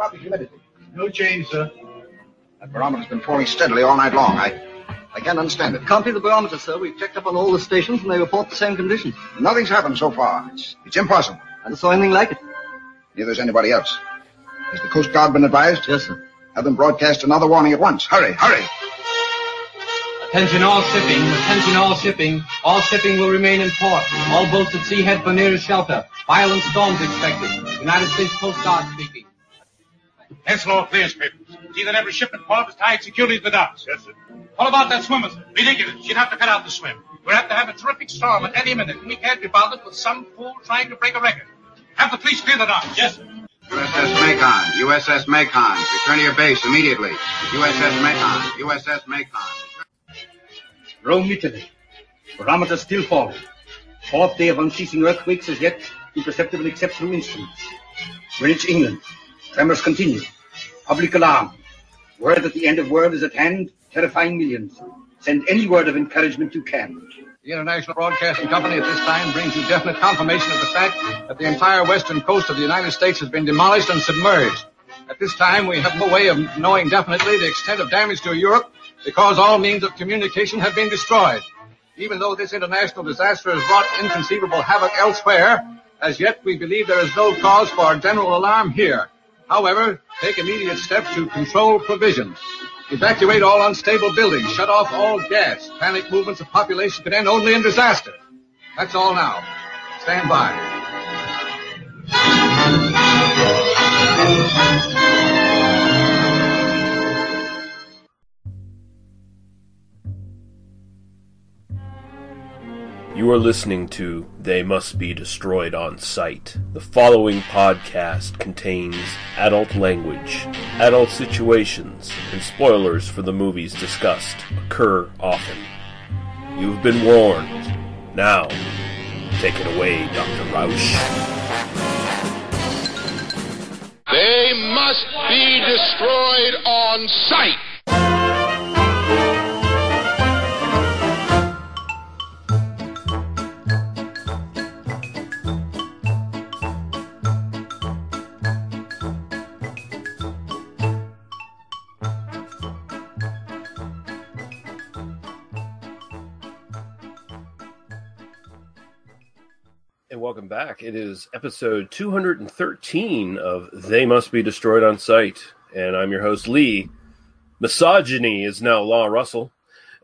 about the humidity? No change, sir. That barometer's been falling steadily all night long. I, I can't understand it. Can't be the barometer, sir. We've checked up on all the stations and they report the same conditions. Nothing's happened so far. It's, it's impossible. I never saw anything like it. Neither has anybody else. Has the Coast Guard been advised? Yes, sir. Have them broadcast another warning at once. Hurry, hurry. Attention all shipping, attention all shipping. All shipping will remain in port. All boats at sea head for nearest shelter. Violent storms expected. United States Coast Guard speaking. Henslow clears papers. See that every ship in port is tied securely to the docks. Yes, sir. What about that swimmer? sir? Ridiculous. She'd have to cut out the swim. We're apt to have a terrific storm at any minute, and we can't be bothered with some fool trying to break a record. Have the police clear the docks. Yes, sir. USS Macon, USS Macon, return to your base immediately. USS Macon, USS Macon. Rome, Italy. Barometer still falling. Fourth day of unceasing earthquakes as yet imperceptible except through instruments. Greenwich, England. Tremors continue. Public alarm. Word that the end of world is at hand, terrifying millions. Send any word of encouragement you can. The International Broadcasting Company at this time brings you definite confirmation of the fact that the entire western coast of the United States has been demolished and submerged. At this time, we have no way of knowing definitely the extent of damage to Europe because all means of communication have been destroyed. Even though this international disaster has wrought inconceivable havoc elsewhere, as yet we believe there is no cause for general alarm here. However, take immediate steps to control provisions. Evacuate all unstable buildings. Shut off all gas. Panic movements of population can end only in disaster. That's all now. Stand by. You are listening to They Must Be Destroyed on Sight. The following podcast contains adult language, adult situations, and spoilers for the movies discussed occur often. You've been warned. Now, take it away, Dr. Roush. They must be destroyed on sight. Back. It is episode 213 of They Must Be Destroyed on Sight. And I'm your host, Lee. Misogyny is now Law Russell.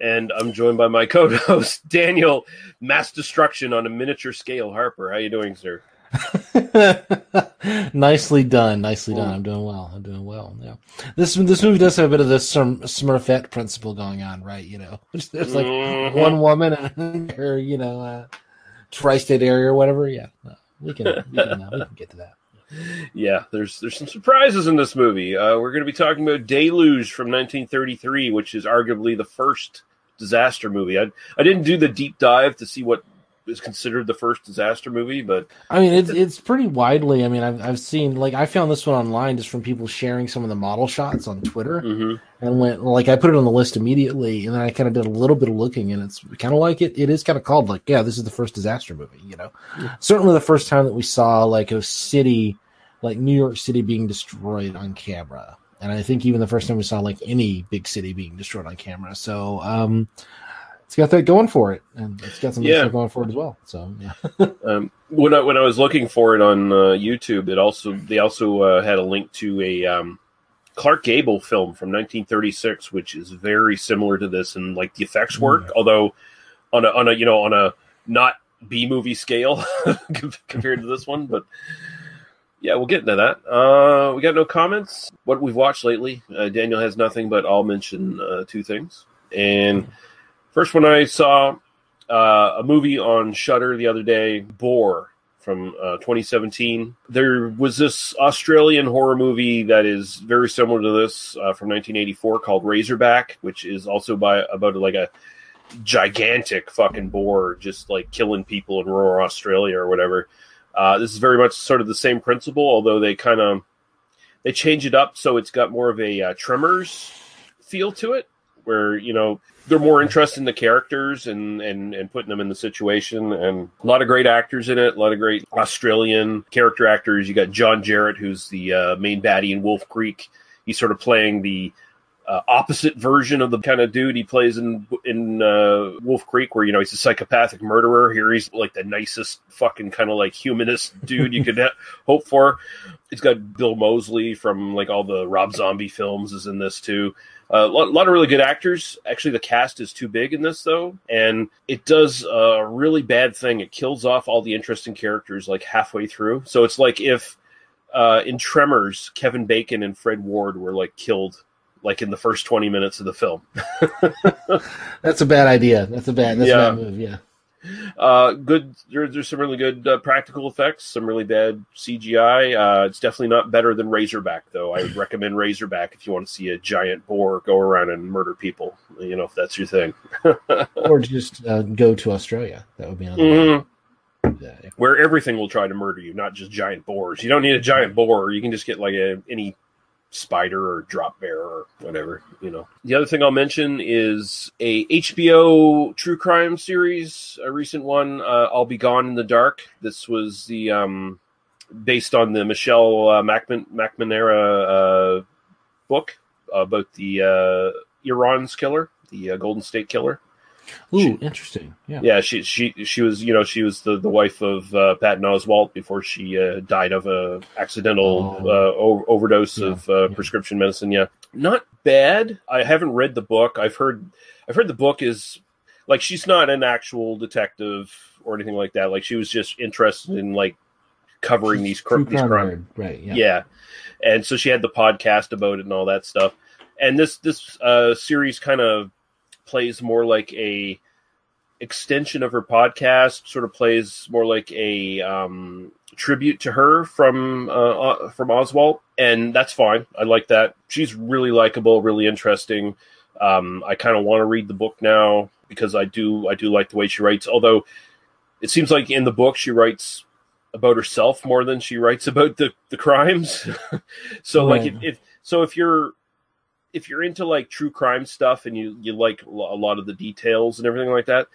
And I'm joined by my co host, Daniel Mass Destruction on a miniature scale Harper. How are you doing, sir? nicely done, nicely done. I'm doing well. I'm doing well. Yeah, this this movie does have a bit of the Smurfette principle going on, right? You know, there's like Mhm. one woman and her, you know, uh, tri-state area or whatever. Yeah, we can we can, uh, we can get to that. Yeah, there's there's some surprises in this movie. Uh, we're going to be talking about Deluge from 1933, which is arguably the first disaster movie. I I didn't do the deep dive to see what is considered the first disaster movie, but I mean, it's it's pretty widely. I mean, I've I've seen like I found this one online just from people sharing some of the model shots on Twitter, Mhm. and went like I put it on the list immediately, and then I kind of did a little bit of looking, and it's kind of like it. It is kind of called like yeah, this is the first disaster movie. You know, certainly the first time that we saw like a city, like New York City, being destroyed on camera, and I think even the first time we saw like any big city being destroyed on camera. So um, it's got that going for it, and it's got some Yeah. stuff going for it as well. So yeah. um, when I when I was looking for it on uh, YouTube, it also they also uh, had a link to a um, Clark Gable film from 1936, which is very similar to this in like the effects work, although on a on a you know on a not B movie scale compared to this one, but. Yeah, we'll get into that. Uh, we got no comments. What we've watched lately, uh, Daniel has nothing, but I'll mention uh, two things. And first one I saw uh, a movie on Shudder the other day, Boar from uh, 2017. There was this Australian horror movie that is very similar to this uh, from 1984 called Razorback, which is also by about like a gigantic fucking boar just like killing people in rural Australia or whatever. Uh, this is very much sort of the same principle, although they kind of they change it up so it's got more of a uh, Tremors feel to it, where you know they're more interested in the characters and and and putting them in the situation, and a lot of great actors in it, a lot of great Australian character actors. You got John Jarratt, who's the uh, main baddie in Wolf Creek. He's sort of playing the uh, opposite version of the kind of dude he plays in in uh, Wolf Creek, where you know he's a psychopathic murderer. Here he's like the nicest fucking kind of like humanist dude you could hope for. It's got Bill Moseley from like all the Rob Zombie films is in this too. A uh, lot, lot, of really good actors. Actually, the cast is too big in this though, and it does a really bad thing. It kills off all the interesting characters like halfway through. So it's like if uh, in Tremors, Kevin Bacon and Fred Ward were like killed like in the first 20 minutes of the film. that's a bad idea. That's a bad, that's yeah. a bad move. Yeah. Uh, good. There, there's some really good uh, practical effects, some really bad CGI. Uh, it's definitely not better than Razorback, though. I would recommend Razorback if you want to see a giant boar go around and murder people. You know, if that's your thing. or just uh, go to Australia. That would be on. Mm-hmm. Where everything will try to murder you, not just giant boars. You don't need a giant boar. You can just get like a any spider or drop bear or whatever you know. The other thing i'll mention is a hbo true crime series a recent one uh, i'll be gone in the dark. This was the um based on the michelle uh, Macman- uh, book about the uh iran's killer the uh, golden state killer Ooh, she, interesting. Yeah, yeah. She she she was you know she was the, the wife of uh, Patton Oswalt before she uh, died of a accidental oh. uh, o- overdose yeah, of uh, yeah. prescription medicine. Yeah, not bad. I haven't read the book. I've heard I've heard the book is like she's not an actual detective or anything like that. Like she was just interested in like covering these, cr- these crimes. Right. Yeah. yeah. And so she had the podcast about it and all that stuff. And this this uh, series kind of plays more like a extension of her podcast sort of plays more like a um, tribute to her from uh, uh, from Oswalt, and that's fine. I like that. She's really likable, really interesting. Um, I kind of want to read the book now because I do I do like the way she writes. Although it seems like in the book she writes about herself more than she writes about the the crimes. so right. like if, if so if you're if you're into like true crime stuff and you you like a lot of the details and everything like that,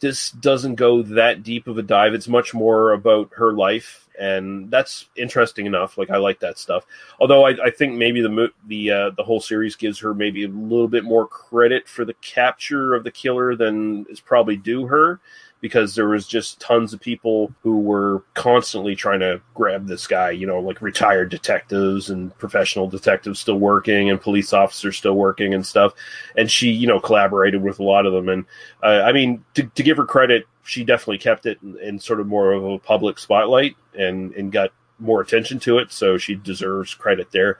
this doesn't go that deep of a dive. It's much more about her life, and that's interesting enough. Like I like that stuff. Although I, I think maybe the the uh, the whole series gives her maybe a little bit more credit for the capture of the killer than is probably due her because there was just tons of people who were constantly trying to grab this guy, you know, like retired detectives and professional detectives still working and police officers still working and stuff. And she, you know, collaborated with a lot of them. And uh, I mean, to, to, give her credit, she definitely kept it in, in sort of more of a public spotlight and, and got more attention to it. So she deserves credit there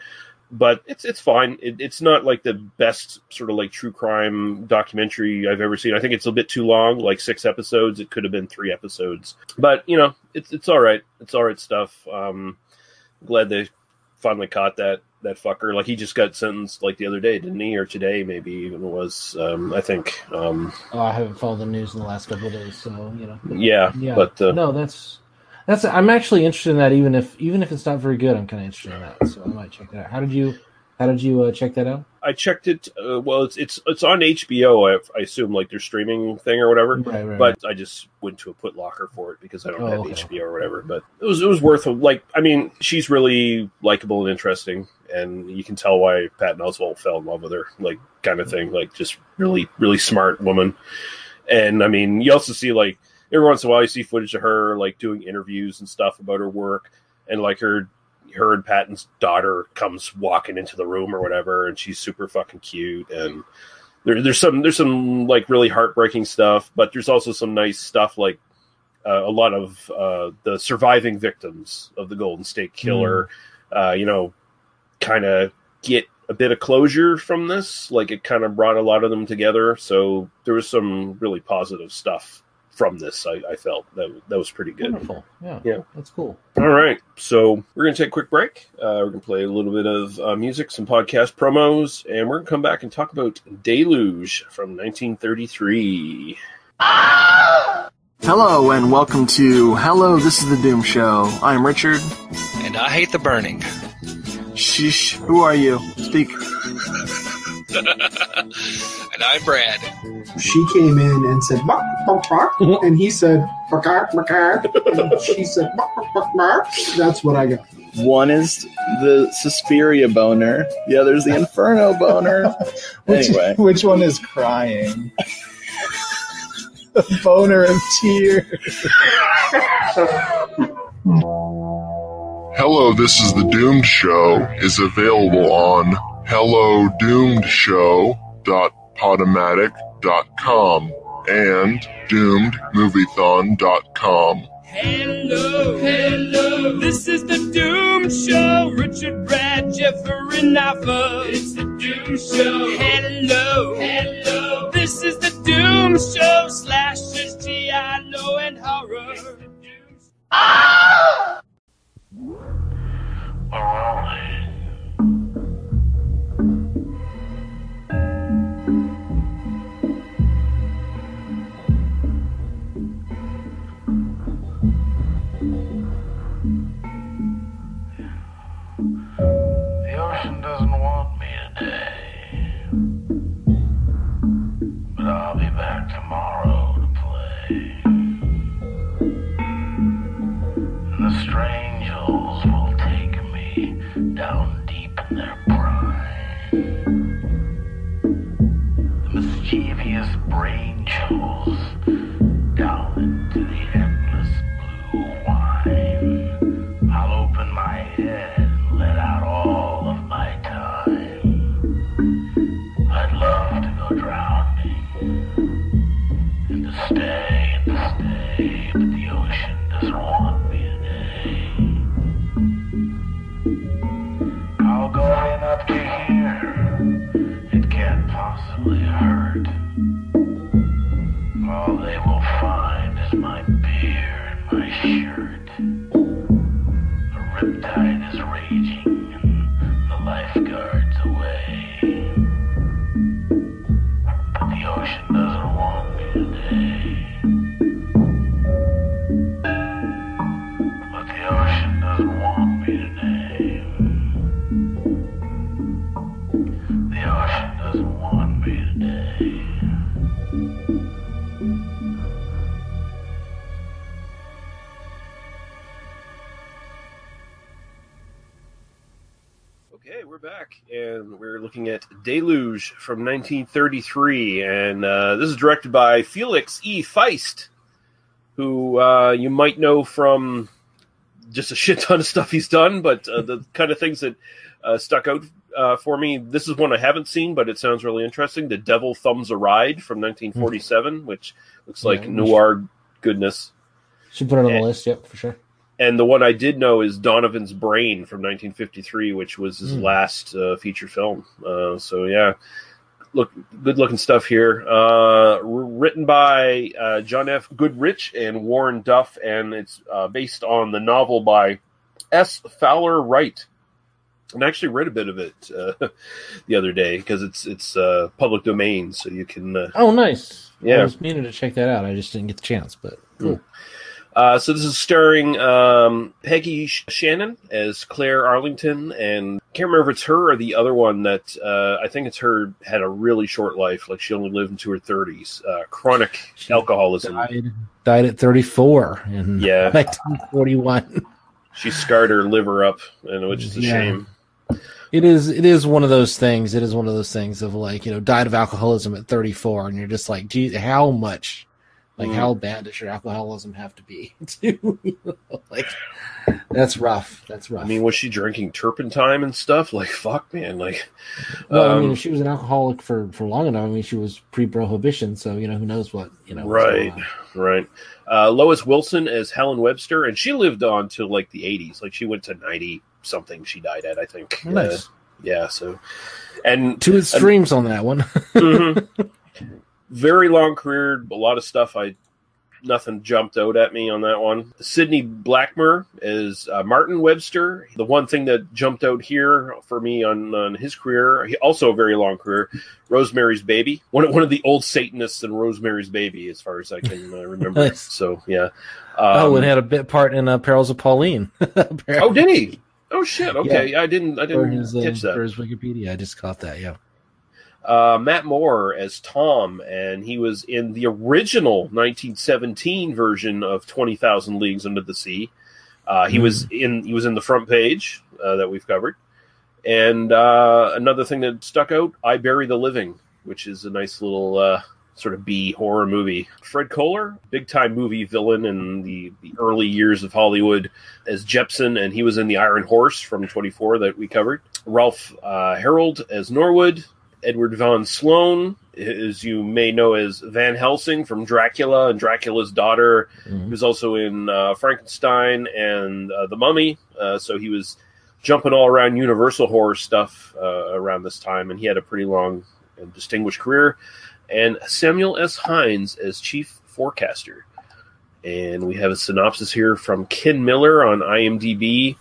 but it's it's fine. It, it's not like the best sort of like true crime documentary I've ever seen. I think it's a bit too long, like six episodes. It could have been three episodes, but you know, it's it's all right. It's all right stuff. Um, glad they finally caught that that fucker. Like he just got sentenced like the other day, didn't he? Or today, maybe even was. Um, I think. Um, oh, I haven't followed the news in the last couple of days, so you know. Yeah, yeah. But uh, no, that's that's I'm actually interested in that. Even if even if it's not very good, I'm kind of interested in that. So I might check that out. How did you How did you uh, check that out? I checked it. Uh, well, it's it's it's on HBO. I, I, assume like their streaming thing or whatever. Right, right, but right. I just went to a Putlocker for it because I don't oh, have okay. HBO or whatever. But it was it was worth like I mean she's really likable and interesting, and you can tell why Patton Oswalt fell in love with her, like kind of thing. Like just really really smart woman. And I mean, you also see like every once in a while you see footage of her like doing interviews and stuff about her work and like her her and Patton's daughter comes walking into the room or whatever and she's super fucking cute and there, there's some there's some like really heartbreaking stuff but there's also some nice stuff like uh, a lot of uh, the surviving victims of the Golden State Killer mm. uh, you know kind of get a bit of closure from this like it kind of brought a lot of them together so there was some really positive stuff from this. I, I, felt that that was pretty good. Wonderful. Yeah. Yeah. That's cool. All right. So we're going to take a quick break. Uh, we're going to play a little bit of uh, music, some podcast promos, and we're going to come back and talk about Deluge from 1933. Hello, and welcome to Hello, This is the Doom Show. I'm Richard. And I hate the burning. Shh. Who are you? Speak. and I'm Brad. She came in and said, bark, bark, bark. and he said, bark, bark, bark. And she said, bark, bark, bark, bark. That's what I got. One is the Suspiria boner. The other's the Inferno boner. Which, anyway, which one is crying? the boner of tears. Hello, this is the Doomed Show is available on hellodoomedshow.podomatic.com and doomedmoviethon.com. Hello, hello, this is the Doom Show. Richard, Brad, Jeffrey, Napa. It's the Doom Show. Hello, hello, this is the Doom Show. Slashers, giallo, and horror. Ah! The looking at Deluge from 1933, and uh, this is directed by Felix E. Feist, who uh, you might know from just a shit ton of stuff he's done, but uh, the kind of things that uh, stuck out uh, for me. This is one I haven't seen, but it sounds really interesting. The Devil Thumbs a Ride from 1947, which looks like Yeah, we noir goodness. Should put it on the list. Yep, for sure. And the one I did know is Donovan's Brain from 1953, which was his Hmm. last uh, feature film. Uh, so yeah, look, good looking stuff here. Uh, written by uh, John F. Goodrich and Warren Duff, and it's uh, based on the novel by S. Fowler Wright. And I actually read a bit of it uh, the other day because it's it's uh, public domain, so you can. Uh, Oh, nice. Yeah. I was meaning to check that out. I just didn't get the chance, but cool. Uh, so this is starring um, Peggy Sh- Shannon as Claire Arlington, and can't remember if it's her or the other one that uh, I think it's her had a really short life, like she only lived into her thirties, uh, chronic alcoholism. Died, died at 34 in Yeah. 1941. She scarred her liver up, and which is a Yeah. shame. It is. It is one of those things. It is one of those things of like you know, died of alcoholism at 34, and you're just like, gee, how much, like Mm. how bad does your alcoholism have to be? to, you know, like that's rough. That's rough. I mean, was she drinking turpentine and stuff? Like, fuck, man. Like, well, I mean, um, if she was an alcoholic for for long enough, I mean, she was pre-prohibition, so you know, who knows what you know. right, right. Uh, Lois Wilson as Helen Webster, and she lived on to like the eighties. Like, she went to ninety something. She died at, I think. Nice. Uh, yeah. So, and Two extremes on that one. Mhm. Very long career, a lot of stuff. I nothing jumped out at me on that one. Sidney Blackmer is uh, Martin Webster. The one thing that jumped out here for me on, on his career, he, also a very long career, Rosemary's Baby. One of, one of the old Satanists in Rosemary's Baby, as far as I can uh, remember. Nice. So yeah. oh, Um, and had a bit part in uh, Perils of Pauline. oh, did he? Oh shit! Okay, Yeah. I didn't. I didn't his, uh, catch that. for his Wikipedia. I just caught that. Yeah. Uh, Matt Moore as Tom, and he was in the original 1917 version of 20,000 Leagues Under the Sea. Uh, he was in he was in the front page uh, that we've covered, and uh, another thing that stuck out: I Bury the Living, which is a nice little uh, sort of B horror movie. Fred Kohler, big time movie villain in the, the early years of Hollywood as Jepson, and he was in The Iron Horse from 24 that we covered. Ralph uh, Harolde as Norwood. Edward von Sloan, as you may know as Van Helsing from Dracula and Dracula's daughter. He was also in uh, Frankenstein and uh, The Mummy. Uh, so he was jumping all around Universal horror stuff uh, around this time, and he had a pretty long and distinguished career. And Samuel S. Hinds as chief forecaster. And we have a synopsis here from Ken Miller on IMDb.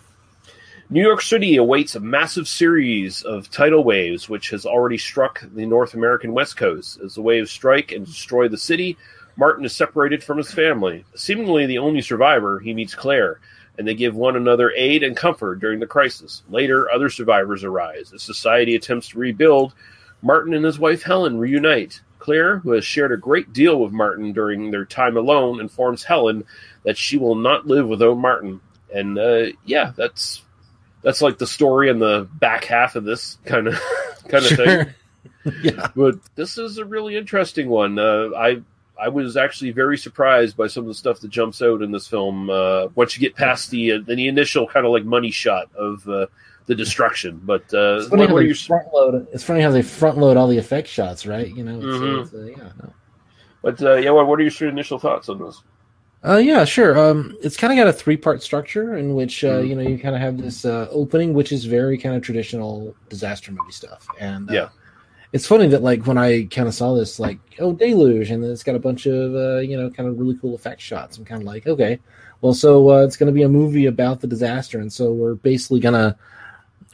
New York City awaits a massive series of tidal waves, which has already struck the North American West Coast. As the waves strike and destroy the city, Martin is separated from his family. Seemingly the only survivor, he meets Claire, and they give one another aid and comfort during the crisis. Later, other survivors arise. As society attempts to rebuild, Martin and his wife Helen reunite. Claire, who has shared a great deal with Martin during their time alone, informs Helen that she will not live without Martin. And uh, yeah, that's that's like the story in the back half of this kind of kind of thing. yeah, but this is a really interesting one. Uh, I I was actually very surprised by some of the stuff that jumps out in this film. Uh, once you get past the uh, the initial kind of like money shot of uh, the destruction, but uh, It's funny, what, how are they front load, it's funny how they front load all the effect shots, right? You know, it's, Mhm. it's, uh, yeah, no. but uh, yeah, what, what are your initial thoughts on this? Uh, yeah, sure. Um, it's kind of got a three part structure in which uh, Mhm. you know you kind of have this uh, opening, which is very kind of traditional disaster movie stuff, and uh, Yeah. it's funny that like when I kind of saw this, like oh deluge, and then it's got a bunch of uh, you know kind of really cool effect shots. I'm kind of like okay, well, so uh, it's going to be a movie about the disaster, and so we're basically gonna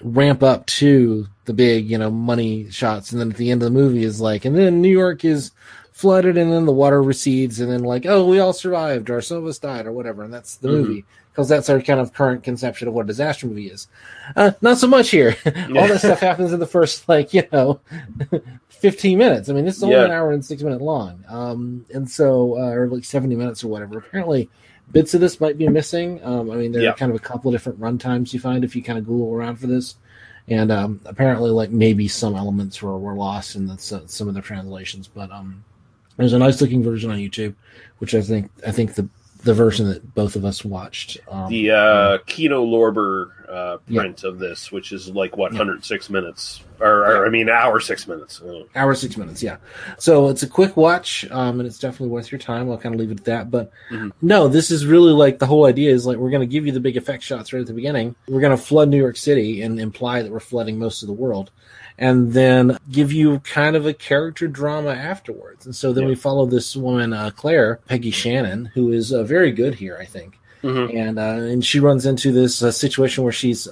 ramp up to the big you know money shots, and then at the end of the movie is like, and then New York is flooded, and then the water recedes, and then like oh we all survived, or some of us died, or whatever, and that's the Mhm. movie because that's our kind of current conception of what a disaster movie is. Uh, not so much here. All that stuff happens in the first, like, you know, 15 minutes. I mean, this is only Yeah. an hour and six minute long. Um, and so, uh, or like 70 minutes or whatever. Apparently, bits of this might be missing. Um, I mean, there Yeah. are kind of a couple of different run times you find if you kind of Google around for this. And um, apparently, like, maybe some elements were, were lost in the, some of the translations. But um, there's a nice looking version on YouTube, which I think, I think the, the version that both of us watched. Um, the uh, Kino Lorber uh, Yeah. print of this, which is like what 106 minutes, or, or I mean, hour six minutes. Uh, hour six minutes yeah so it's a quick watch um and it's definitely worth your time i'll kind of leave it at that but Mhm. no this is really like the whole idea is like we're going to give you the big effect shots right at the beginning we're going to flood new york city and imply that we're flooding most of the world and then give you kind of a character drama afterwards and so then Yeah. we follow this woman uh, claire peggy shannon who is uh, very good here i think Mhm. and uh, and she runs into this uh, situation where she's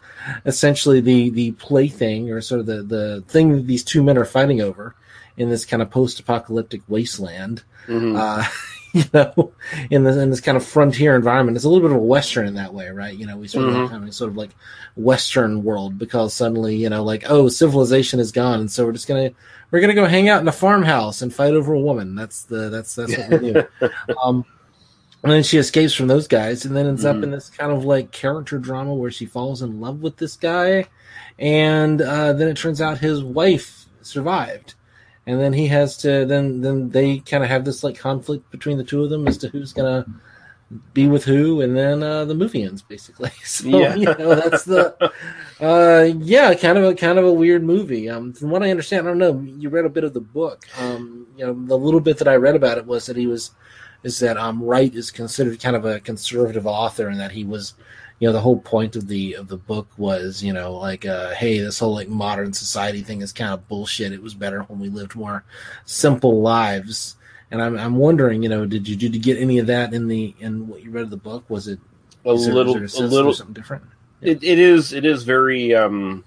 essentially the the plaything or sort of the the thing that these two men are fighting over in this kind of post-apocalyptic wasteland mhm. uh, you know in this in this kind of frontier environment. It's a little bit of a western in that way right? You know we sort of Mhm. have a sort of like western world because suddenly you know like oh civilization is gone and so we're just gonna we're gonna go hang out in a farmhouse and fight over a woman. That's the that's that's what we do. Um and then she escapes from those guys and then ends up Mhm. in this kind of like character drama where she falls in love with this guy. And uh, then it turns out his wife survived and then he has to then then they kind of have this like conflict between the two of them as to who's gonna be with who and then uh, the movie ends basically. So Yeah. you know that's the uh yeah kind of a kind of a weird movie. Um from what i understand i don't know you read a bit of the book. Um you know the little bit that i read about it was that he was is that um wright is considered kind of a conservative author and that he was you know the whole point of the of the book was you know like uh hey this whole like modern society thing is kind of bullshit. It was better when we lived more simple lives. And i'm i'm wondering you know did you did you get any of that in the in what you read of the book? Was it a there- little, there a little something different? It, it is. It is very um,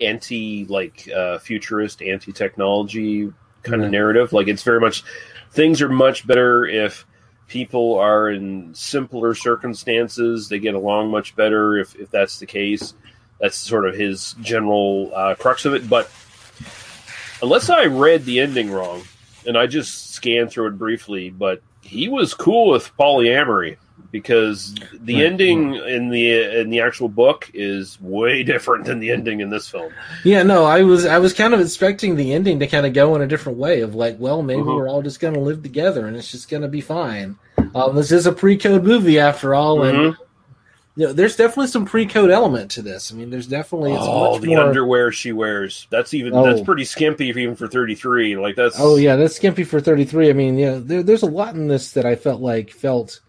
anti like uh, futurist, anti technology kind of narrative. Like it's very much things are much better if people are in simpler circumstances. They get along much better if if that's the case. That's sort of his general uh, crux of it. But unless I read the ending wrong, and I just scanned through it briefly, but he was cool with polyamory because the Right, ending in the in the actual book is way different than the ending in this film. Yeah, no, I was I was kind of expecting the ending to kind of go in a different way of like, well, maybe Mhm. we're all just going to live together and it's just going to be fine. Um, this is a pre-code movie after all, and Mhm. you know, there's definitely some pre-code element to this. I mean, there's definitely it's Oh, much the more. underwear she wears. That's even Oh. that's pretty skimpy even for 33. Like that's Oh yeah, that's skimpy for 33. I mean, yeah, there, there's a lot in this that I felt like felt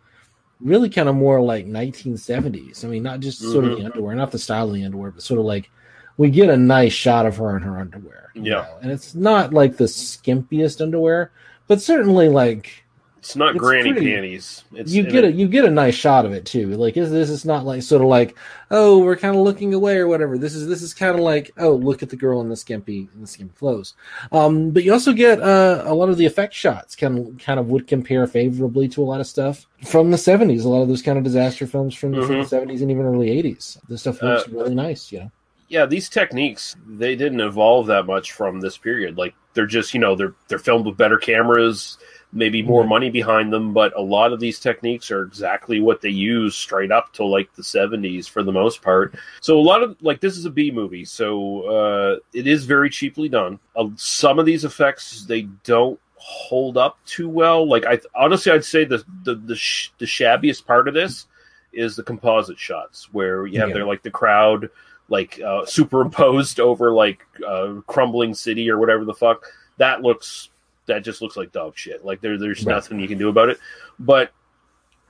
really kind of more like 1970s. I mean, not just sort of Mhm. the underwear, not the style of the underwear, but sort of like we get a nice shot of her in her underwear. you Yeah. know, and it's not like the skimpiest underwear, but certainly like It's not It's granny pretty. panties. It's you get a you get a nice shot of it too. Like is this is not like sort of like oh we're kind of looking away or whatever. This is this is kind of like oh look at the girl in the skimpy in the skimpy clothes. Um, but you also get uh, a lot of the effect shots kind kind of would compare favorably to a lot of stuff from the seventies. A lot of those kind of disaster films from, from the Mhm. seventies and even early eighties. This stuff looks Uh, really nice. You know. yeah, these techniques they didn't evolve that much from this period. Like they're just you know they're they're filmed with better cameras, maybe more Mhm. money behind them, but a lot of these techniques are exactly what they use straight up to like the seventies for the most part. So a lot of like this is a B movie, so uh, it is very cheaply done. Uh, some of these effects they don't hold up too well. Like I honestly, I'd say the the the, sh- the shabbiest part of this is the composite shots where you have Yeah. like the crowd like uh, superimposed over like uh, crumbling city or whatever the fuck. That looks that just looks like dog shit. Like there there's Right. nothing you can do about it. But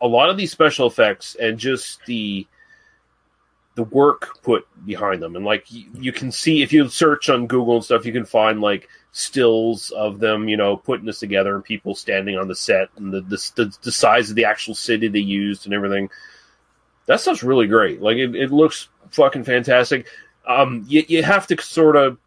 a lot of these special effects and just the the work put behind them and like you, you can see if you search on google and stuff you can find like stills of them you know putting this together and people standing on the set and the the, the, the size of the actual city they used and everything that stuff's really great like it, it looks fucking fantastic um you, you have to sort of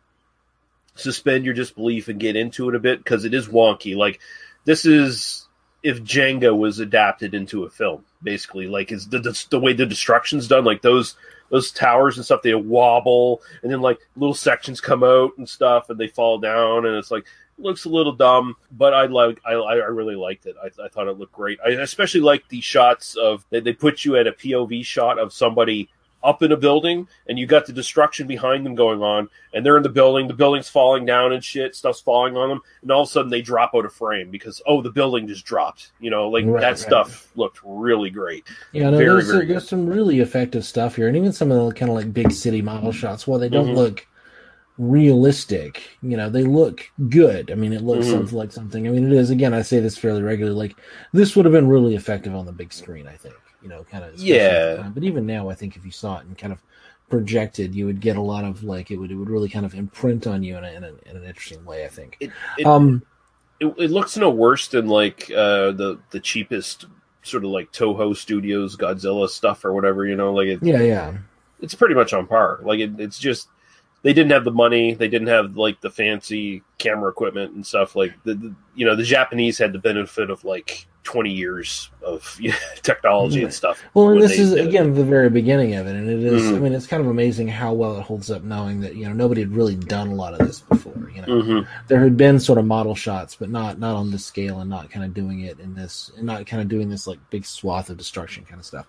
suspend your disbelief and get into it a bit because it is wonky like this is if Jenga was adapted into a film, basically, like it's the, the the way the destruction's done, like those those towers and stuff, they wobble, and then like little sections come out and stuff, and they fall down, and it's like looks a little dumb, but I like I I really liked it. I, I thought it looked great. I especially like the shots of they, they put you at a POV shot of somebody up in a building and you got the destruction behind them going on and they're in the building the building's falling down and shit stuff's falling on them and all of a sudden they drop out of frame because oh the building just dropped you know like Right, that right. stuff looked really great Yeah, no, very there's, very there's some really effective stuff here, and even some of the kind of like big city model shots. While they don't Mhm. look realistic, you know, they look good. I mean, it looks Mhm. something like something. I mean, it is. Again, I say this fairly regularly. Like this would have been really effective on the big screen. I think. You know, kind of. especially at the Yeah. But even now, I think if you saw it and kind of projected, you would get a lot of like it would it would really kind of imprint on you in, a, in, a, in an interesting way. I think. it, um. it, it looks no worse than like uh the the cheapest sort of like toho studios godzilla stuff or whatever you know like it, Yeah. Yeah. it's pretty much on par. Like it, it's just they didn't have the money, they didn't have like the fancy camera equipment and stuff. Like the, the you know the Japanese had the benefit of like twenty years of you know, technology and stuff. Well, and this is did it. again the very beginning of it, and it is- I Mhm. mean, it's kind of amazing how well it holds up, knowing that you know nobody had really done a lot of this before. You know, Mhm. there had been sort of model shots, but not not on this scale, and not kind of doing it in this, and not kind of doing this like big swath of destruction kind of stuff.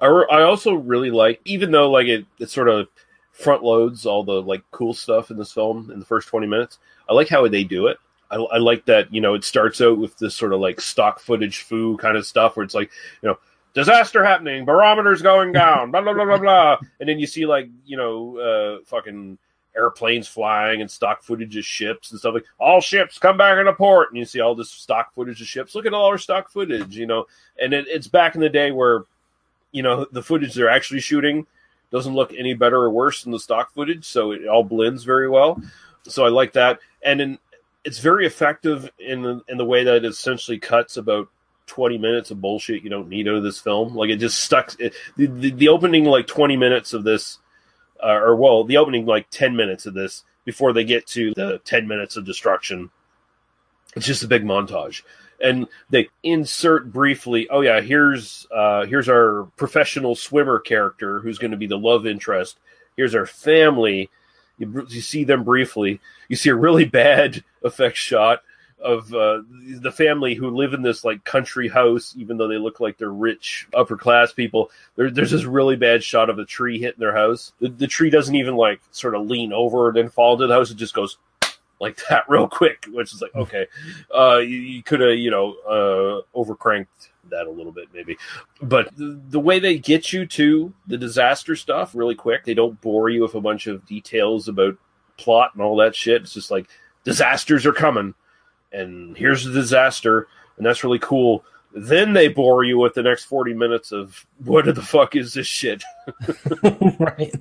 I, re- I also really like, even though like it, it sort of front loads all the like cool stuff in this film in the first twenty minutes. I like how they do it. I, I like that you know it starts out with this sort of like stock footage foo kind of stuff where it's like you know disaster happening, barometers going down, blah blah blah blah blah, and then you see like you know uh, fucking airplanes flying and stock footage of ships and stuff like all ships come back into port. And you see all this stock footage of ships. Look at all our stock footage you know? And it, it's back in the day where you know the footage they're actually shooting doesn't look any better or worse than the stock footage so it all blends very well. So i like that. And in, it's very effective in the, in the way that it essentially cuts about 20 minutes of bullshit you don't need out of this film. Like it just stuck it, the, the, the opening like 20 minutes of this uh, or well the opening like 10 minutes of this before they get to the 10 minutes of destruction. It's just a big montage. And they insert briefly oh yeah here's uh here's our professional swimmer character who's going to be the love interest. Here's our family You, you see them briefly. You see a really bad effect shot of uh, the family who live in this like country house, even though they look like they're rich upper class people. There, there's this really bad shot of a tree hitting their house. The, the tree doesn't even like sort of lean over and then fall into the house. It just goes like that real quick, which is like okay, uh, you, you could have you know uh, overcranked that a little bit maybe, but the, the way they get you to the disaster stuff really quick, they don't bore you with a bunch of details about plot and all that shit. It's just like disasters are coming, and here's the disaster, and that's really cool. Then they bore you with the next forty minutes of what the fuck is this shit? right.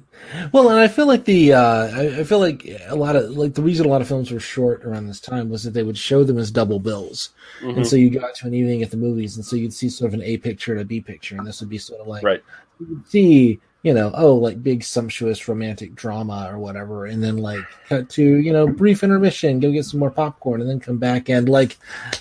Well, and I feel like the uh, I, feel like a lot of like the reason a lot of films were short around this time was that they would show them as double bills, Mhm. and so you got to an evening at the movies, and so you'd see sort of an A picture and a B picture, and this would be sort of like right. you would see you know oh like big sumptuous romantic drama or whatever, and then like cut to you know brief intermission, go get some more popcorn, and then come back and like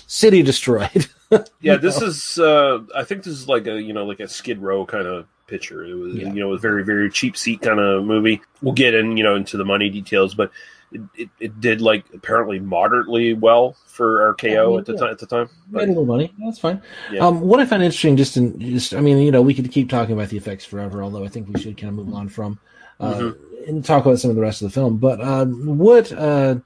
city destroyed. yeah, this is. Uh, I think this is like a you know like a Skid Row kind of picture. It was you know a very very cheap seat kind of movie. We'll get in you know into the money details, but it, it, it did like apparently moderately well for RKO at the Yeah. time. At the time, made a little money. That's fine. Yeah. Um, what I find interesting, just in just, I mean, you know, we could keep talking about the effects forever, although I think we should kind of move on from uh, Mhm. and talk about some of the rest of the film. But um, what uh,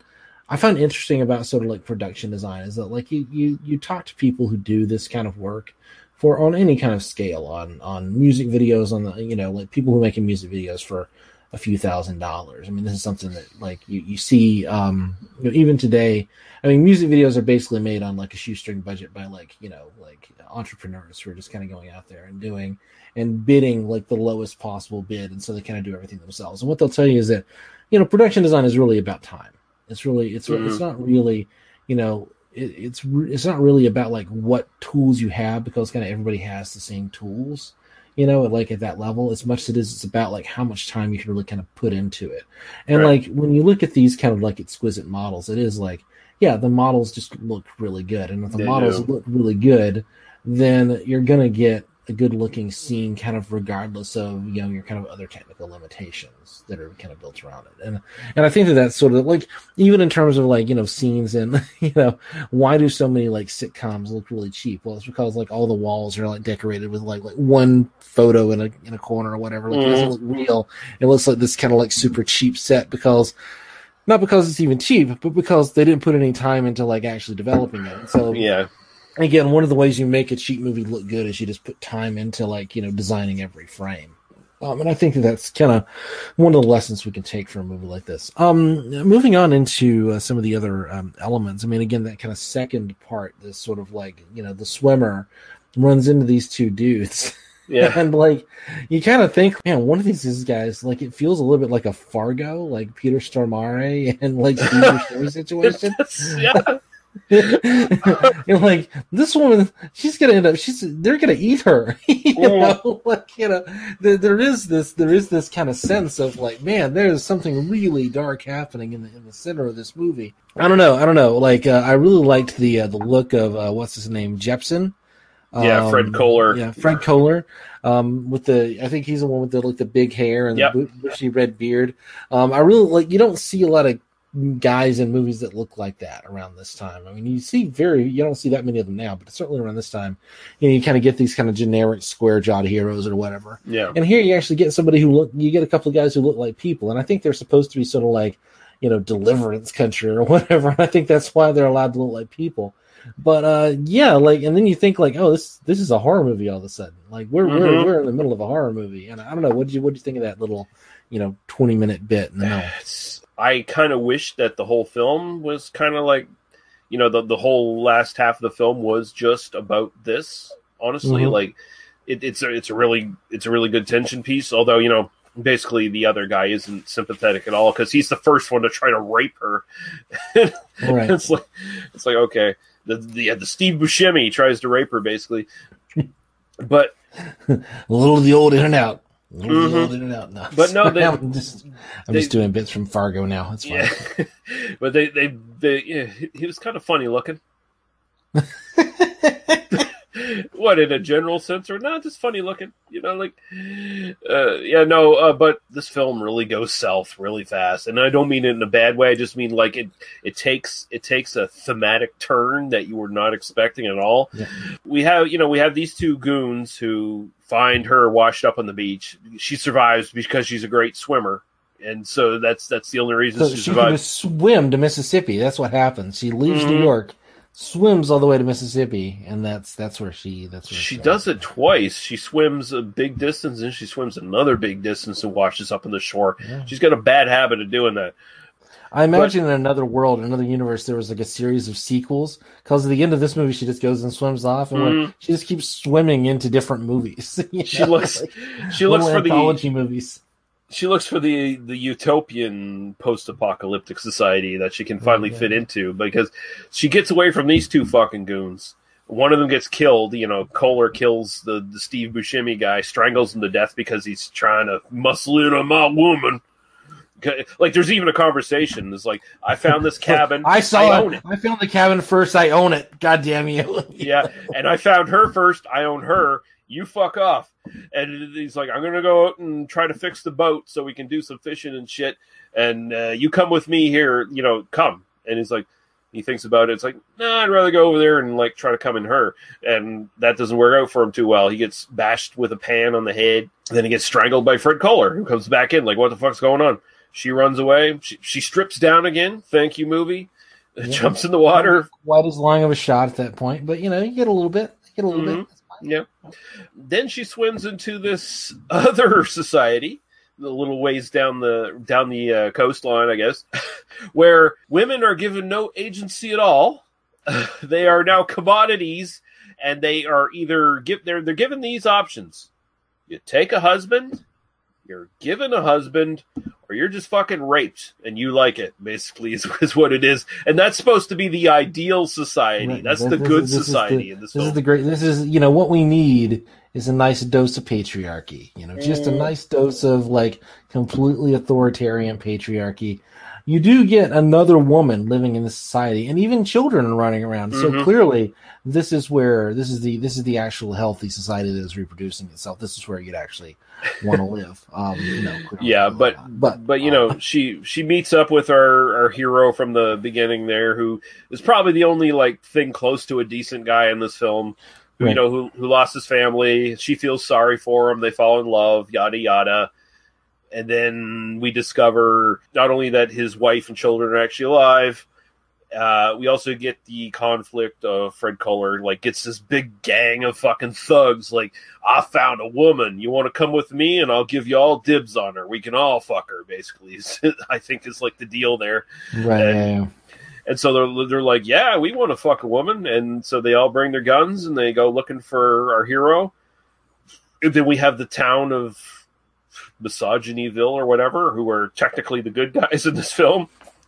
I find interesting about sort of like production design is that like you you you talk to people who do this kind of work for on any kind of scale on on music videos on the you know like people who are making music videos for a few thousand dollars. I mean, this is something that like you you see um, you know, even today. I mean, music videos are basically made on like a shoestring budget by like you know like entrepreneurs who are just kind of going out there and doing and bidding like the lowest possible bid, and so they kind of do everything themselves. And what they'll tell you is that you know production design is really about time. It's really it's it's Mhm. not really you know it, it's it's not really about like what tools you have because kind of everybody has the same tools you know like at that level as much as it is it's about like how much time you can really kind of put into it and Right. like when you look at these kind of like exquisite models it is like yeah the models just look really good and if the They models do. look really good then you're gonna get a good looking scene kind of regardless of you know your kind of other technical limitations that are kind of built around it. And and i think that that's sort of like even in terms of like you know scenes and you know why do so many like sitcoms look really cheap? Well it's because like all the walls are like decorated with like like one photo in a in a corner or whatever. Like it doesn't Mhm. look real. It looks like this kind of like super cheap set because not because it's even cheap but because they didn't put any time into like actually developing it. So yeah. Again one of the ways you make a cheap movie look good is you just put time into like you know designing every frame um, and i think that that's kind of one of the lessons we can take from a movie like this um moving on into uh, some of the other um, elements i mean again that kind of second part this sort of like you know the swimmer runs into these two dudes Yeah. and like you kind of think man one of these guys like it feels a little bit like a fargo like peter stormare and like Buscemi situation yeah. You're like this woman. She's gonna end up. She's. They're gonna eat her. you know, like you know, there, there is this. There is this kind of sense of like, man, there's something really dark happening in the in the center of this movie. I don't know. I don't know. Like, uh, I really liked the uh, the look of uh, what's his name, Jepson. Yeah, Fred Um, Kohler. Yeah, Fred Kohler. Um, with the, I think he's the one with the like the big hair and Yep. the bushy red beard. Um, I really like. You don't see a lot of guys in movies that look like that around this time. I mean, you see very, you don't see that many of them now, but certainly around this time, you know, you kind of get these kind of generic square jawed heroes or whatever. Yeah. And here you actually get somebody who look, you get a couple of guys who look like people, and I think they're supposed to be sort of like, you know, deliverance country or whatever. And I think that's why they're allowed to look like people. But uh yeah, like, and then you think like, oh, this this is a horror movie all of a sudden. Like we're we're Mhm. we're in the middle of a horror movie, and I don't know what did you what did you think of that little, you know, twenty minute bit in the middle? I kind of wish that the whole film was kind of like, you know, the the whole last half of the film was just about this. Honestly, Mhm. like it, it's a it's a really it's a really good tension piece. Although you know, basically the other guy isn't sympathetic at all because he's the first one to try to rape her. Right. it's like it's like okay, the the, the Steve Buscemi tries to rape her basically, but a little of the old in and out. A little of the Mhm. old out. No, But no, they- I'm just I'm they- just doing bits from Fargo now. It's fine. Yeah, but they they, they yeah, he- he was kind of funny looking. what in a general sense or not? Just funny looking you know like uh, yeah no uh, but this film really goes south really fast. And i don't mean it in a bad way. I just mean like it it takes it takes a thematic turn that you were not expecting at all. We have you know we have these two goons who find her washed up on the beach. She survives because she's a great swimmer. And so that's that's the only reason So she she just swim to Mississippi. That's what happens. She leaves New Mhm. York, swims all the way to Mississippi, and that's that's where she that's where She does it twice. She swims a big distance and she swims another big distance and washes up on the shore. She's got a bad habit of doing that. I imagine in another world, another universe, there was like a series of sequels. Because at the end of this movie, she just goes and swims off, and Mhm. she just keeps swimming into different movies. you She know, looks like she looks for the anthology movies. She looks for the the utopian post-apocalyptic society that she can oh, finally yeah. fit into because she gets away from these two fucking goons. One of them gets killed. You know, Kohler kills the, the Steve Buscemi guy, strangles him to death because he's trying to muscle in on my woman. Like, there's even a conversation. It's like, I found this cabin. I saw I it. it. I found the cabin first. I own it. God damn you! yeah, and I found her first. I own her. You fuck off. And he's like, I'm gonna go out and try to fix the boat so we can do some fishing and shit. And uh, you come with me here. You know, come. And he's like, he thinks about it. It's like, no, I'd rather go over there and like try to come in her. And that doesn't work out for him too well. He gets bashed with a pan on the head. Then he gets strangled by Fred Kohler, who comes back in like, what the fuck's going on? She runs away. She, she strips down again. Thank you, movie. Jumps in the water. Quite as long of a shot at that point, but you know, you get a little bit. You get a little bit. Yeah. Then she swims into this other society, a little ways down the down the uh, coastline, I guess, where women are given no agency at all. they are now commodities, and they are either give they're they're given these options: you take a husband, you're given a husband, or you're just fucking raped and you like it. Basically, is, is what it is, and that's supposed to be the ideal society. Right. That's This- the this good is- this society the- in this This film. is the great. This is you know what we need is a nice dose of patriarchy. You know, just a Mm. nice dose of like completely authoritarian patriarchy. You do get another woman living in the society, and even children running around. So Mhm. clearly, this is where this is the this is the actual healthy society that is reproducing itself. This is where you'd actually want to live. Um, you know, yeah but but but you know she she meets up with our our hero from the beginning there who is probably the only like thing close to a decent guy in this film who you know who who lost his family she feels sorry for him they fall in love yada yada and then we discover not only that his wife and children are actually alive uh, we also get the conflict of Fred Kohler, like gets this big gang of fucking thugs. Like, I found a woman. You want to come with me, and I'll give you all dibs on her. We can all fuck her, basically. I think is like the deal there. Right. And, and so they're they're like, yeah, we want to fuck a woman, and so they all bring their guns and they go looking for our hero. And then we have the town of Misogynyville or whatever, who are technically the good guys in this film.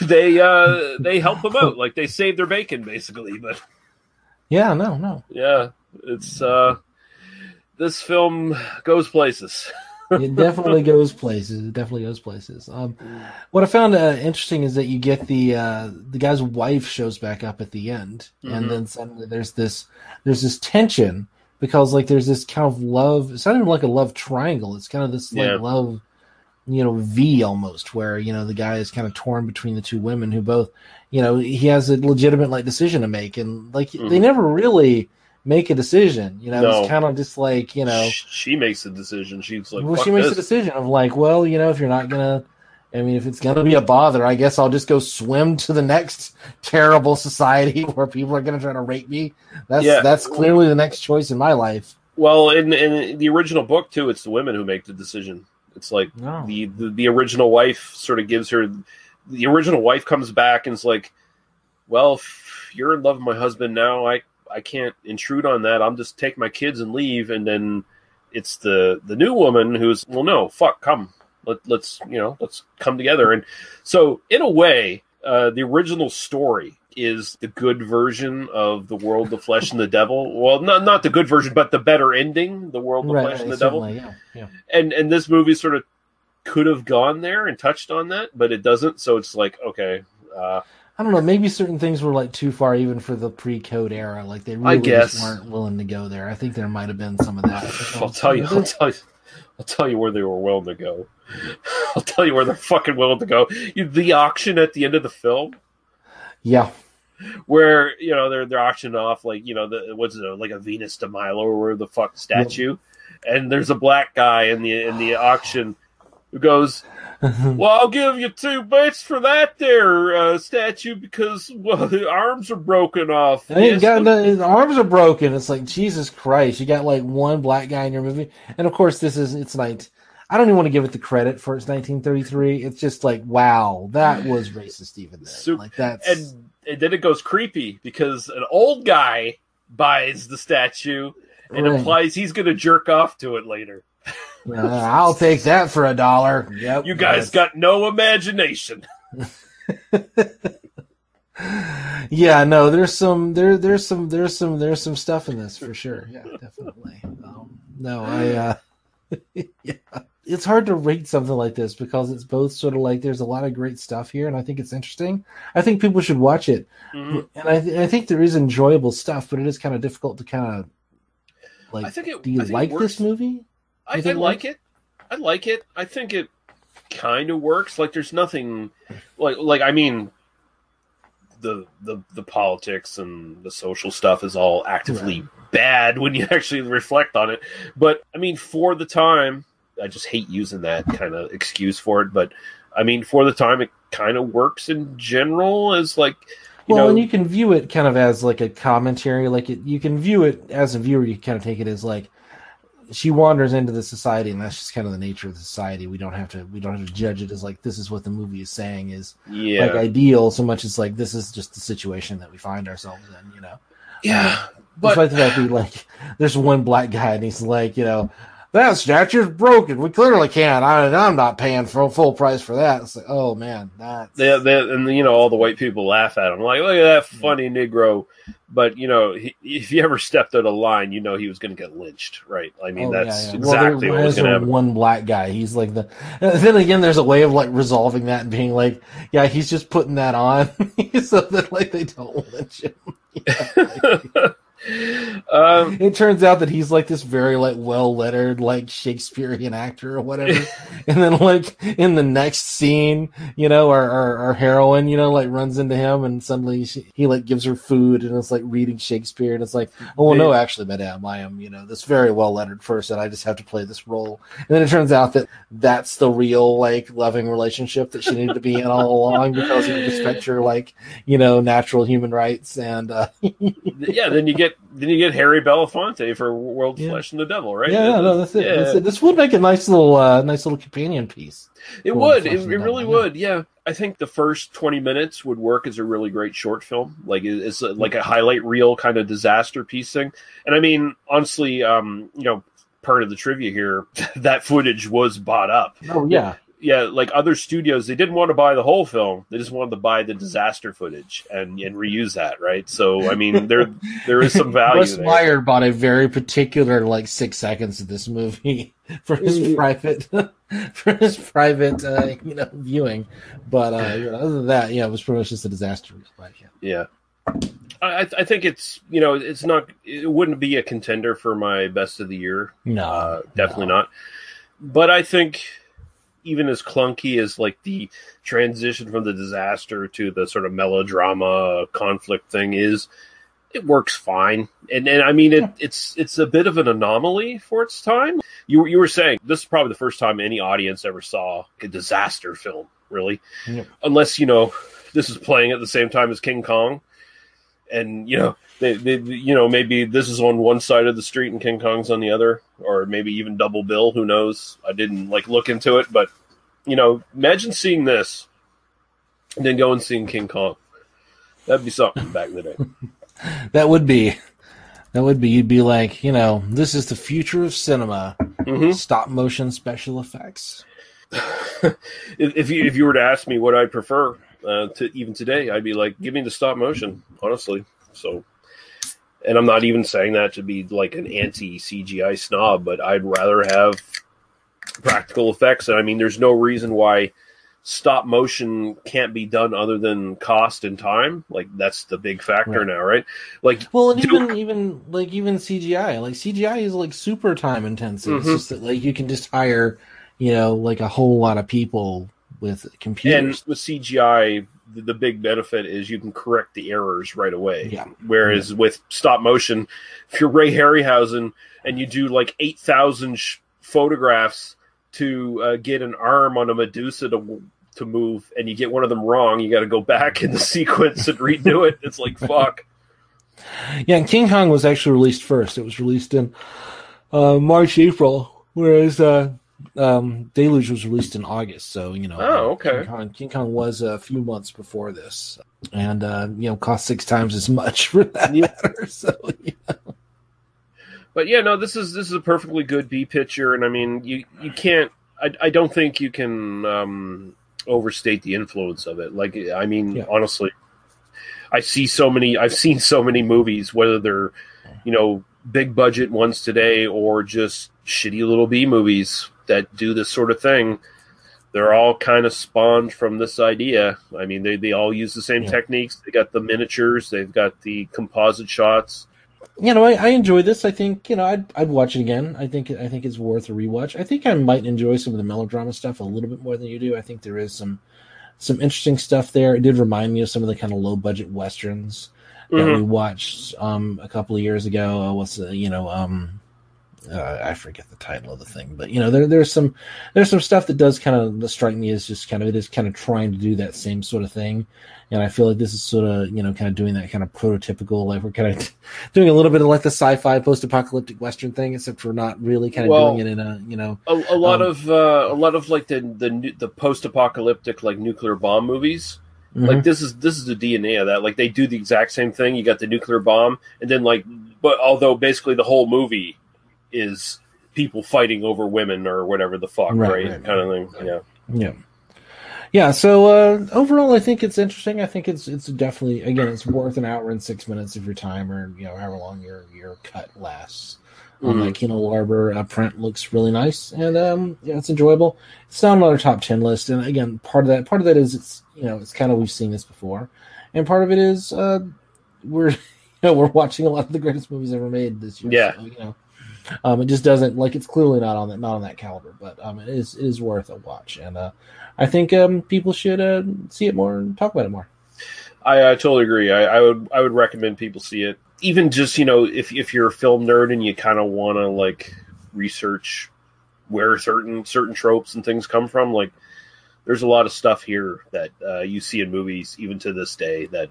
they uh they help them out, like they save their bacon, basically. But Yeah, no, no. yeah, it's uh this film goes places. it definitely goes places. It definitely goes places. Um, what I found uh, interesting is that you get the uh, the guy's wife shows back up at the end, Mhm. and then suddenly there's this there's this tension because like there's this kind of love. It's not even like a love triangle. It's kind of this like Yeah. love, you know, V almost, where you know the guy is kind of torn between the two women who both, you know, he has a legitimate like decision to make, and like they Mhm. never really make a decision. You know, No. it's kind of just like you know. Sh- she makes a decision. She's like, Well, she makes this. a decision of like, well, you know, if you're not gonna, I mean, if it's gonna be a bother, I guess I'll just go swim to the next terrible society where people are gonna try to rape me. That's Yeah. that's clearly the next choice in my life. Well, in in the original book too, it's the women who make the decision. It's like No. the, the the original wife sort of gives her the original wife comes back and it's like, well, if you're in love with my husband now, I I can't intrude on that. I'm just take my kids and leave, and then it's the the new woman who's well, no, fuck, come, let let's you know let's come together. And so in a way, uh, the original story is the good version of the world, the flesh, and the devil. Well, not not the good version, but the better ending, the world, the Right, flesh, right, and the devil. yeah, yeah. And and this movie sort of could have gone there and touched on that, but it doesn't. So it's like okay, uh, I don't know. Maybe certain things were like too far even for the pre-code era. Like they I really weren't willing to go there. I think there might have been some of that. I'll tell you. I'll tell you. I'll tell you where they were willing to go. I'll tell you where they're fucking willing to go. You, the auction at the end of the film, Yeah. where you know they're they're auctioning off like you know the what's it like a Venus de Milo or the fuck statue, and there's a black guy in the in the auction who goes, "Well, I'll give you two bits for that there uh, statue because well the arms are broken off." And Yes, got the, his arms are broken. It's like Jesus Christ. You got like one black guy in your movie, and of course this is it's like I don't even want to give it the credit for it's 1933. It's just like wow, that was racist even then. Sup- Like that's and, and then it goes creepy because an old guy buys the statue and Right. implies he's going to jerk off to it later. Uh, I'll take that for a dollar. Yep. You guys got no imagination. yeah, no, there's some there there's some there's some there's some stuff in this for sure. Yeah, definitely. Um, no, I uh yeah. It's hard to rate something like this because it's both sort of like there's a lot of great stuff here and I think it's interesting. I think people should watch it. Mhm. And I th- I think there is enjoyable stuff, but it is kind of difficult to kind of like I think it- do you it like works. this movie? I, I like it. I like it. I think it kind of works. Like there's nothing like like I mean the the the politics and the social stuff is all actively bad when you actually reflect on it. But I mean for the time, I just hate using that kind of excuse for it, but I mean for the time it kind of works in general as like you well, know and you can view it kind of as like a commentary. Like it, you can view it as a viewer. You kind of take it as like she wanders into the society, and that's just kind of the nature of the society. We don't have to. We don't have to judge it as like this is what the movie is saying is Yeah. like ideal. So much as like this is just the situation that we find ourselves in. You know. Yeah, but despite the fact that like there's one black guy and he's like, you know, that statue's broken. We clearly can't. I, I'm not paying for a full price for that. It's like, oh man, that they, they, and you know all the white people laugh at him like look at that funny negro but you know he, if you ever stepped out of line you know he was going to get lynched right i mean Oh, that's yeah, yeah. Well, there- exactly what was going to happen One black guy. He's like the. then again, there's a way of like resolving that and being like, yeah, he's just putting that on so that like they don't lynch him. um, it turns out that he's like this very like well lettered like Shakespearean actor or whatever. and then like in the next scene, you know, our, our our heroine, you know, like runs into him and suddenly she, he like gives her food and it's like reading Shakespeare and it's like, oh well, no, actually, madame, I am you know this very well lettered person. I just have to play this role. And then it turns out that that's the real like loving relationship that she needed to be in all along because he respects her like you know natural human rights and uh, yeah then you get then you get harry belafonte for world flesh and the devil right Yeah, yeah, no, that's it. Yeah. That's it. This would make a nice little, uh, nice little companion piece. It would. It, it really Devil, would. Yeah. I think the first 20 minutes would work as a really great short film. Like it- it's uh, like a highlight reel kind of disaster piece thing. And I mean, honestly, um, you know, part of the trivia here, that footage was bought up. Oh yeah. Yeah, like other studios, they didn't want to buy the whole film. They just wanted to buy the disaster footage and, and reuse that, right? So I mean, there there is some value Russ there. Meyer bought a very particular like six seconds of this movie for his private for his private uh, you know viewing. But uh, you know, other than that, yeah, it was pretty much just a disaster. Right, yeah. Yeah. I, I think it's you know it's not it wouldn't be a contender for my best of the year. No, uh, definitely not. But I think even as clunky as like the transition from the disaster to the sort of melodrama conflict thing is, it works fine. And and I mean it, it's it's a bit of an anomaly for its time. You you were saying this is probably the first time any audience ever saw a disaster film, really Yep. unless you know this is playing at the same time as King Kong, and you know they, they you know maybe this is on one side of the street and King Kong's on the other, or maybe even double bill. Who knows? I didn't like look into it, but you know, imagine seeing this and then going and seeing King Kong. That'd be something back in the day. That would be. That would be. You'd be like, you know, this is the future of cinema. Mm-hmm. Stop motion special effects. if, if you if you were to ask me what I prefer uh, to even today, I'd be like, give me the stop motion, honestly. So, and I'm not even saying that to be like an anti CGI snob, but I'd rather have practical effects. And I mean, there's no reason why stop motion can't be done other than cost and time. Like that's the big factor Right. now, right? Like Well, and even even like even CGI, like CGI is like super time intensive. It's Mhm. just that like you can just hire, you know, like a whole lot of people with computers. And with CGI, the, the big benefit is you can correct the errors right away. Yeah. Whereas with stop motion, if you're Ray Harryhausen and you do like 8,000 sh- photographs to uh, get an arm on a Medusa to to move, and you get one of them wrong, you got to go back in the sequence and redo it. It's like fuck. Yeah, and King Kong was actually released first. It was released in uh, March, April, whereas uh, um, Deluge was released in August. So you know, Oh, okay. King Kong, King Kong was a few months before this, and uh, you know, cost six times as much for that matter. So But yeah, no, this is this is a perfectly good B picture, and I mean, you you can't. I, I don't think you can um, overstate the influence of it. Like, I mean, honestly, I see so many. I've seen so many movies, whether they're you know big budget ones today or just shitty little B movies that do this sort of thing. They're all kind of spawned from this idea. I mean, they, they all use the same Yeah. techniques. They got the miniatures, they've got the composite shots. you know, I, I enjoy this. I think you know, I'd I'd watch it again. I think I think it's worth a rewatch. I think I might enjoy some of the melodrama stuff a little bit more than you do. I think there is some some interesting stuff there. It did remind me of some of the kind of low budget westerns that Mhm. we watched um a couple of years ago. Uh, what's the you know um uh, I forget the title of the thing, but you know there there's some there's some stuff that does kind of strike me as just kind of it is kind of trying to do that same sort of thing, and I feel like this is sort of you know kind of doing that kind of prototypical like we're kind of doing a little bit of like the sci-fi post-apocalyptic western thing, except for not really kind of Well, doing it in a you know a, a lot um, of uh, a lot of like the the the post apocalyptic like nuclear bomb movies. Like Mhm. this is this is the DNA of that. Like they do the exact same thing. You got the nuclear bomb, and then like, but although basically the whole movie is people fighting over women or whatever the fuck, Right, right? right, kind of thing. Yeah. Yeah. Yeah, so uh, overall, I think it's interesting. I think it's it's definitely again, it's worth an hour and six minutes of your time, or you know, however long your your cut lasts. Um, Mhm. that Kino Lorber uh, print looks really nice, and um, yeah, it's enjoyable. It's not on our top ten list, and again, part of that part of that is it's you know it's kind of we've seen this before, and part of it is uh, we're you know we're watching a lot of the greatest movies ever made this year. Yeah. so, you know, um, it just doesn't like it's clearly not on that not on that caliber, but um, it is it is worth a watch, and uh, I think um, people should uh, see it more and talk about it more. I, I totally agree. I, I would I would recommend people see it. Even just you know if if you're a film nerd and you kind of want to like research where certain certain tropes and things come from, like there's a lot of stuff here that uh, you see in movies even to this day that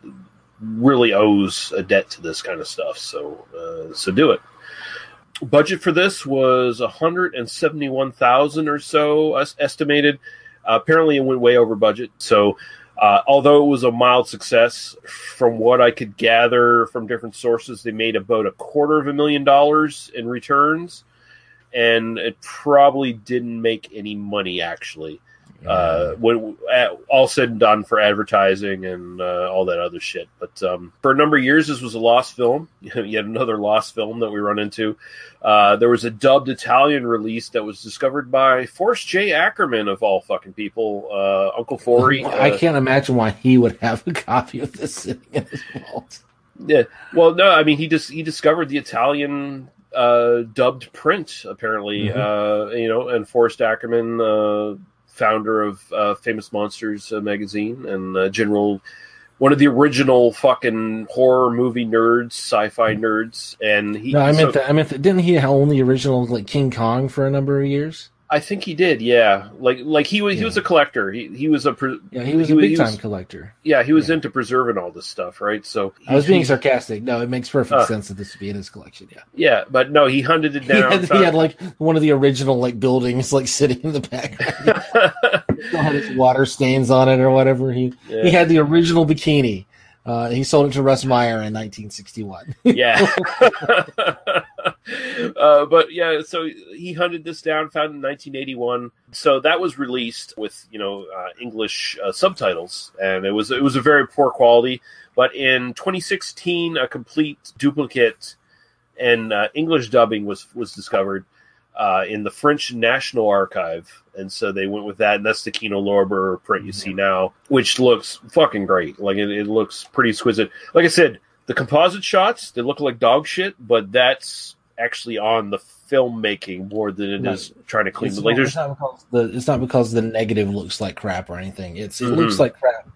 really owes a debt to this kind of stuff. So uh, so do it. Budget for this was 171,000 or so es- estimated. Uh, apparently, it went way over budget. So, uh, although it was a mild success, from what I could gather from different sources, they made about a quarter of a million dollars in returns, and it probably didn't make any money actually. Uh, when all said and done for advertising and uh, all that other shit, but um, for a number of years, this was a lost film. Yet another lost film that we run into. Uh, there was a dubbed Italian release that was discovered by Forrest J. Ackerman of all fucking people, uh, Uncle Forry. I uh, can't imagine why he would have a copy of this sitting in his vault. Yeah. Well, no, I mean he just he discovered the Italian uh, dubbed print apparently. Mhm. Uh, you know, and Forrest Ackerman, uh, founder of uh, Famous Monsters uh, magazine and uh, general one of the original fucking horror movie nerds, sci-fi nerds, and he. No, I meant so- that. I meant that. Didn't he own the original like King Kong for a number of years? I think he did. Yeah, like like he was he was a collector. He he was a pre- Yeah, he was a wa- big time collector. Yeah, he was into preserving all this stuff, right? So I was being he- sarcastic. No, it makes perfect Uh. sense that this would be in his collection. Yeah, Yeah, but no, he hunted it he down. had, he had like one of the original like buildings like sitting in the background. Had his water stains on it or whatever. He Yeah. he had the original bikini. Uh, he sold it to Russ Meyer in 1961. yeah. uh, but yeah, so he hunted this down, found in 1981. So that was released with you know uh, English uh, subtitles, and it was it was a very poor quality. But in 2016, a complete duplicate and uh, English dubbing was was discovered. uh, in the French National Archive, and so they went with that. And that's the Kino Lorber print you see now, which looks fucking great. Like it, it looks pretty exquisite. Like I said, the composite shots they look like dog shit, but that's actually on the filmmaking more than it is Right. trying to clean the like. it's not because the it's not because the negative looks like crap or anything. It's it Mhm. looks like crap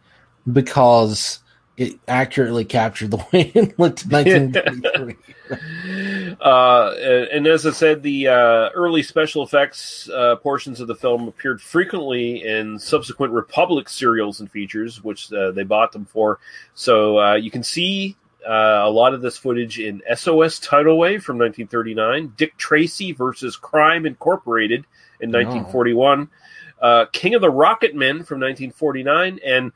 because it accurately captured the way it looked in 1933. uh, and as I said, the uh, early special effects uh, portions of the film appeared frequently in subsequent Republic serials and features, which uh, they bought them for. So uh, you can see uh, a lot of this footage in SOS Tidal Wave from 1939, Dick Tracy versus Crime Incorporated in 1941, uh, King of the Rocket Men from 1949, and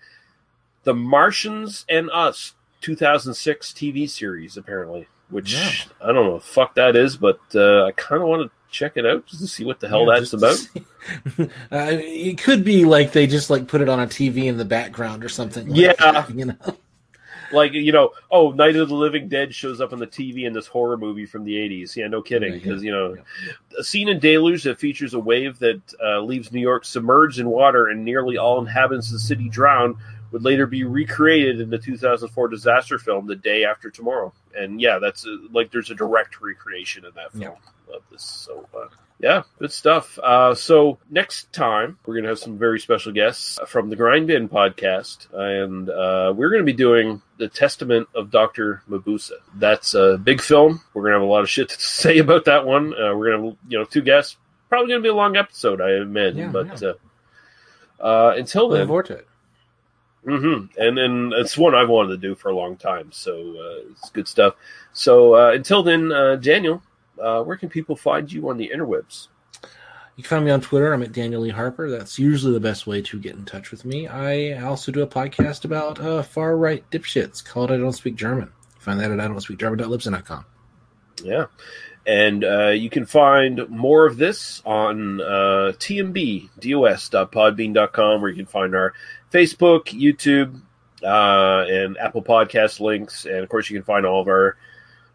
The Martians and Us 2006 TV series, apparently. Which Yeah. I don't know, what the fuck that is, but uh, I kind of want to check it out just to see what the hell Yeah, that's about. Uh, it could be like they just like put it on a TV in the background or something. like Yeah. that, you know. Like you know, oh, Night of the Living Dead shows up on the TV in this horror movie from the '80s. Yeah, no kidding, because you know, a scene in Deluge that features a wave that uh, leaves New York submerged in water and nearly all inhabitants of the city drown would later be recreated in the 2004 disaster film The Day After Tomorrow. And yeah, that's uh like there's a direct recreation in that film of this. So. Uh, yeah, good stuff. Uh, so next time we're gonna have some very special guests from the Grind Bin podcast, and uh, we're gonna be doing the Testament of Doctor Mabuse. That's a big film. We're gonna have a lot of shit to say about that one. Uh, we're gonna have you know two guests. Probably gonna be a long episode, I imagine. Yeah, but Uh, uh, until then, forward to it. hmm And then it's one I've wanted to do for a long time, so uh, it's good stuff. So uh, until then, uh, Daniel, uh, where can people find you on the interwebs? You can find me on Twitter. I'm at Daniel Lee Harper. That's usually the best way to get in touch with me. I also do a podcast about uh, far right dipshits called I Don't Speak German. Find that at I Don't Speak German.libsyn.com. Yeah. And uh, you can find more of this on uh, tmbdos.podbean.com, where you can find our Facebook, YouTube, uh, and Apple Podcast links. And of course, you can find all of our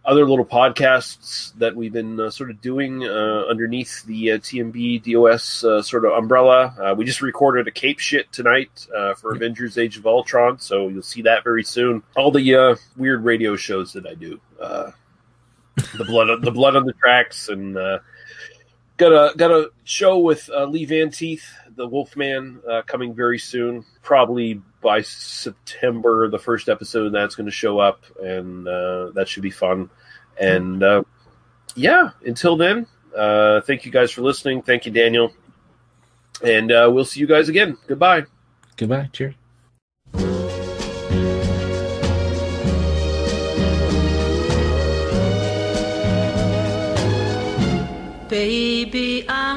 other little podcasts that we've been uh, sort of doing uh, underneath the uh, TMB DOS uh, sort of umbrella. Uh, we just recorded a Cape shit tonight uh, for Avengers Age of Ultron, so you'll see that very soon. All the uh, weird radio shows that I do. Uh, the blood the blood on the tracks and uh, got a got a show with uh, Lee Van Teeth, the Wolfman, uh, coming very soon. Probably by September, the first episode of that's going to show up, and uh, that should be fun. And uh, yeah, until then, uh, thank you guys for listening. Thank you, Daniel, and uh, we'll see you guys again. Goodbye. Goodbye. Cheers. Baby, I'm yours.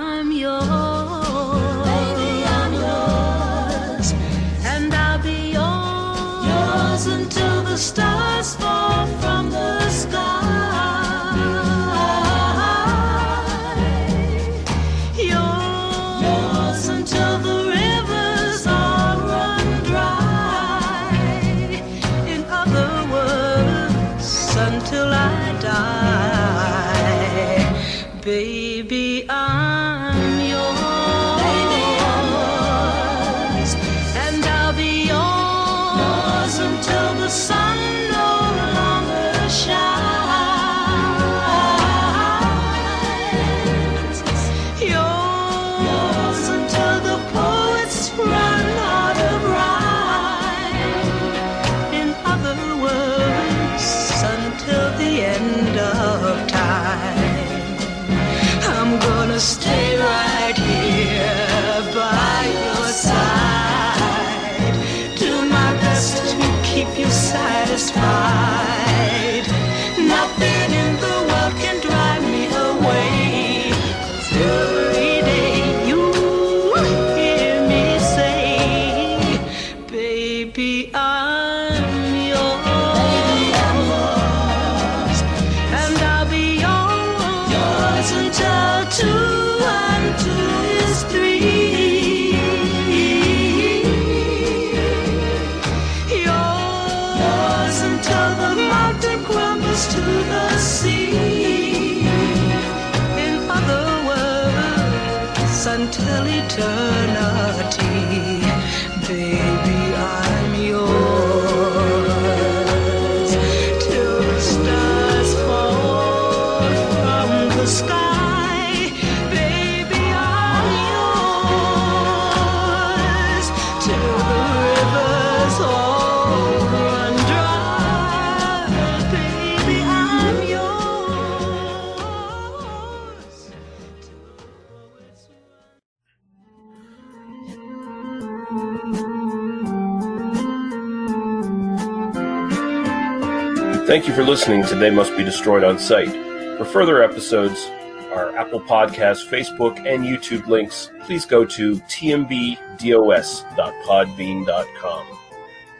Thank you for listening to They Must Be Destroyed on Site. For further episodes, our Apple Podcast, Facebook, and YouTube links, please go to tmbdos.podbean.com.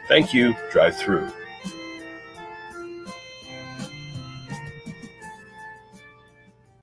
Thank you. Drive through.